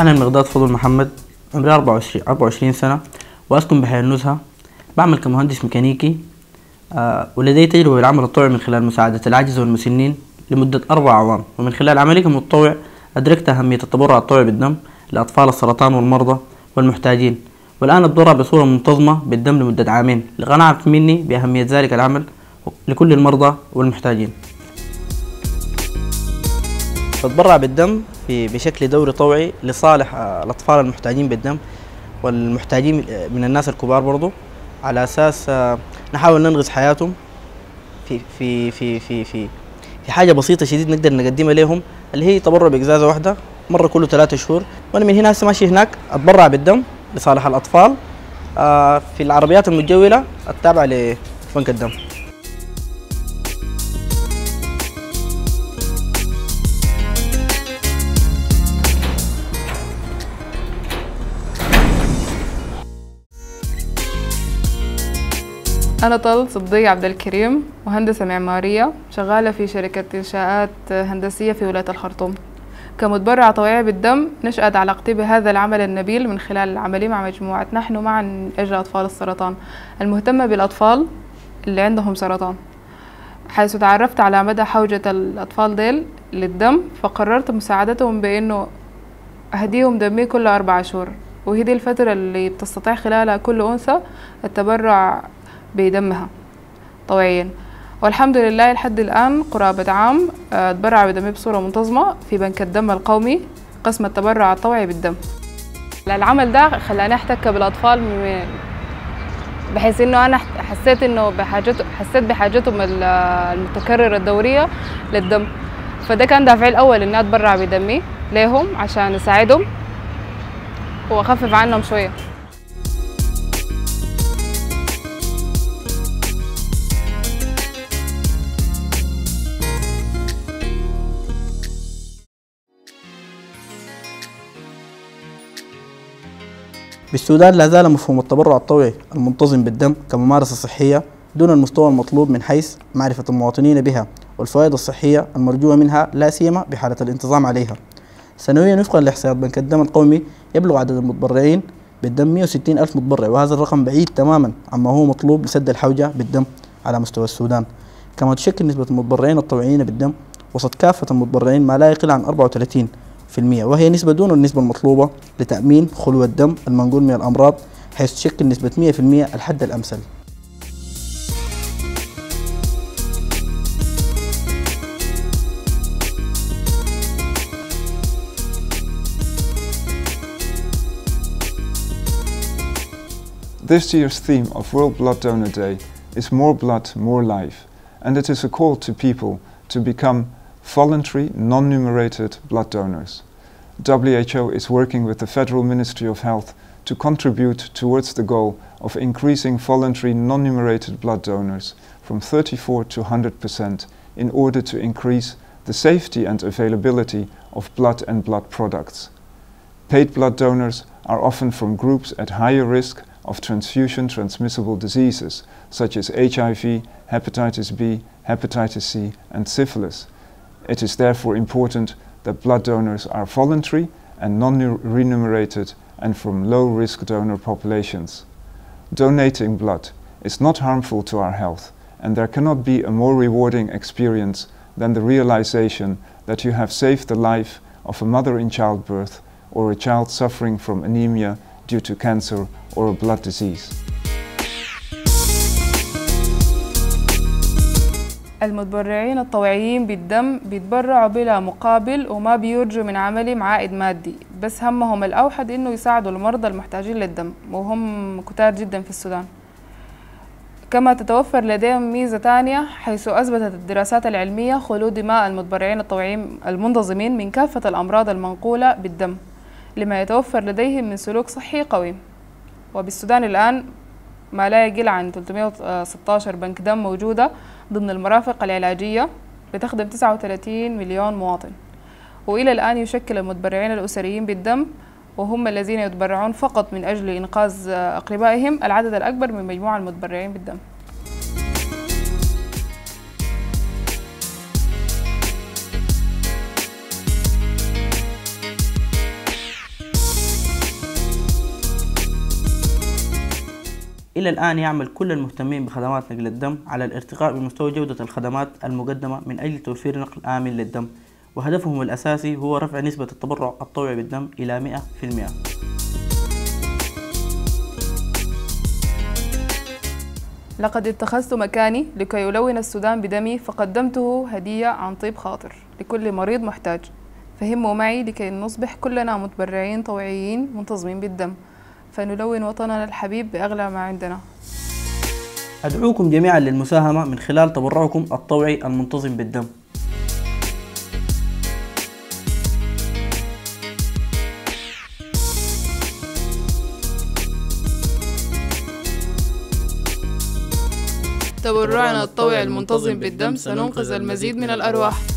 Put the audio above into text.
أنا المقداد فضل محمد عمري 24 24 سنة وأسكن بحي النزهة. بعمل كمهندس ميكانيكي آه، ولدي تجربة بالعمل الطوعي من خلال مساعدة العاجز والمسنين لمدة أربع أعوام. ومن خلال عملي كمتطوع أدركت أهمية التبرع الطوعي بالدم لأطفال السرطان والمرضى والمحتاجين. والآن أتبرع بصورة منتظمة بالدم لمدة عامين. لقناعة مني بأهمية ذلك العمل لكل المرضى والمحتاجين. بتبرع بالدم بشكل دوري طوعي لصالح آه، الأطفال المحتاجين بالدم والمحتاجين من الناس الكبار برضو. على أساس آه، نحاول ننغز حياتهم في في في في في في حاجة بسيطة شديد نقدر نقدمها لهم اللي هي تبرع بإقزازة واحدة مرة كل ثلاثة شهور. وأنا من هنا هسه ماشي هناك أتبرع بالدم لصالح الأطفال آه، في العربيات المتجولة التابعة لبنك الدم. أنا طل صديق عبد الكريم مهندسة معمارية شغالة في شركة إنشاءات هندسية في ولاية الخرطوم. كمتبرعة طوعية بالدم نشأت علاقتي بهذا العمل النبيل من خلال العمل مع مجموعة نحن معا أجل أطفال السرطان. المهتمة بالأطفال اللي عندهم سرطان. حيث تعرفت على مدى حوجة الأطفال ديل للدم فقررت مساعدتهم بأنه أهديهم دمي كل أربع شهور. وهي دي الفترة اللي بتستطيع خلالها كل أنثى التبرع بدمها طوعيا والحمد لله لحد الآن قرابة عام آه، تبرع بدمي بصورة منتظمة في بنك الدم القومي قسم التبرع الطوعي بالدم. العمل ده خلاني أحتك بالأطفال بحيث إنه أنا حسيت إنه بحاجته حسيت بحاجتهم ال- المتكررة الدورية للدم. فده كان دافعي الأول إني أتبرع بدمي ليهم عشان أساعدهم وأخفف عنهم شوية. بالسودان لا زال مفهوم التبرع الطوعي المنتظم بالدم كممارسة صحية دون المستوى المطلوب من حيث معرفة المواطنين بها والفوائد الصحية المرجوة منها لا سيما بحالة الانتظام عليها. سنويا وفقا لإحصائيات بنك الدم القومي يبلغ عدد المتبرعين بالدم 160 ألف متبرع وهذا الرقم بعيد تماما عما هو مطلوب لسد الحوجة بالدم على مستوى السودان. كما تشكل نسبة المتبرعين الطوعيين بالدم وسط كافة المتبرعين ما لا يقل عن 34 في المية وهي نسبة دون النسبة المطلوبة لتأمين خلو الدم المنقول من الأمراض حيث تشكل نسبة 100% الحد الأمثل This year's theme of World Blood Donor Day is More Blood, More Life, and it is a call to people to become voluntary, non numerated blood donors. WHO is working with the Federal Ministry of Health to contribute towards the goal of increasing voluntary, non numerated blood donors from 34 to 100% in order to increase the safety and availability of blood and blood products. Paid blood donors are often from groups at higher risk of transfusion transmissible diseases such as HIV, hepatitis B, hepatitis C, and syphilis. It is therefore important that blood donors are voluntary and non remunerated and from low risk donor populations. Donating blood is not harmful to our health, and there cannot be a more rewarding experience than the realization that you have saved the life of a mother in childbirth or a child suffering from anemia due to cancer or a blood disease. المتبرعين الطوعيين بالدم بيتبرعوا بلا مقابل وما بيرجوا من عملهم عائد مادي بس همهم الأوحد إنه يساعدوا المرضى المحتاجين للدم وهم كتار جدا في السودان. كما تتوفر لديهم ميزة تانية حيث أثبتت الدراسات العلمية خلو دماء المتبرعين الطوعيين المنتظمين من كافة الأمراض المنقولة بالدم لما يتوفر لديهم من سلوك صحي قويم وبالسودان الآن ما لا يقل عن 316 بنك دم موجودة ضمن المرافق العلاجية بتخدم 39 مليون مواطن. وإلى الآن يشكل المتبرعين الأسريين بالدم وهم الذين يتبرعون فقط من أجل إنقاذ أقربائهم العدد الأكبر من مجموع المتبرعين بالدم. إلى الآن يعمل كل المهتمين بخدمات نقل الدم على الارتقاء بمستوى جودة الخدمات المقدمة من أجل توفير نقل آمن للدم وهدفهم الأساسي هو رفع نسبة التبرع الطوعي بالدم إلى 100% لقد اتخذت مكاني لكي يلون السودان بدمي فقدمته هدية عن طيب خاطر لكل مريض محتاج. فهموا معي لكي نصبح كلنا متبرعين طوعيين منتظمين بالدم. فنلون وطننا الحبيب بأغلى ما عندنا. أدعوكم جميعا للمساهمة من خلال تبرعكم الطوعي المنتظم بالدم. تبرعنا الطوعي المنتظم بالدم سننقذ المزيد من الأرواح.